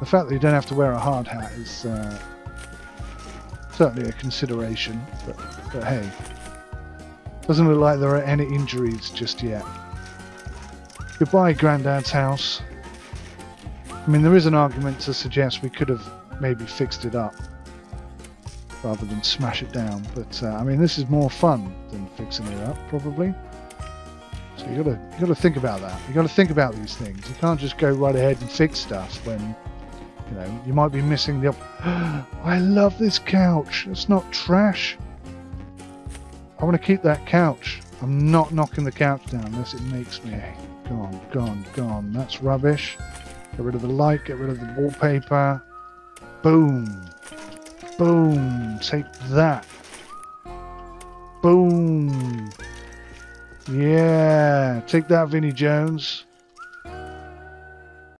The fact that you don't have to wear a hard hat is uh, certainly a consideration, but, but hey, doesn't look like there are any injuries just yet. Goodbye, Grandad's house. I mean, there is an argument to suggest we could have maybe fixed it up rather than smash it down. But uh, I mean, this is more fun than fixing it up, probably. So you gotta you gotta think about that. You gotta think about these things. You can't just go right ahead and fix stuff when you know you might be missing the. I love this couch. It's not trash. I want to keep that couch. I'm not knocking the couch down unless it makes me. Gone, gone, gone. That's rubbish. Get rid of the light. Get rid of the wallpaper. Boom. Boom. Take that. Boom. Yeah. Take that, Vinnie Jones.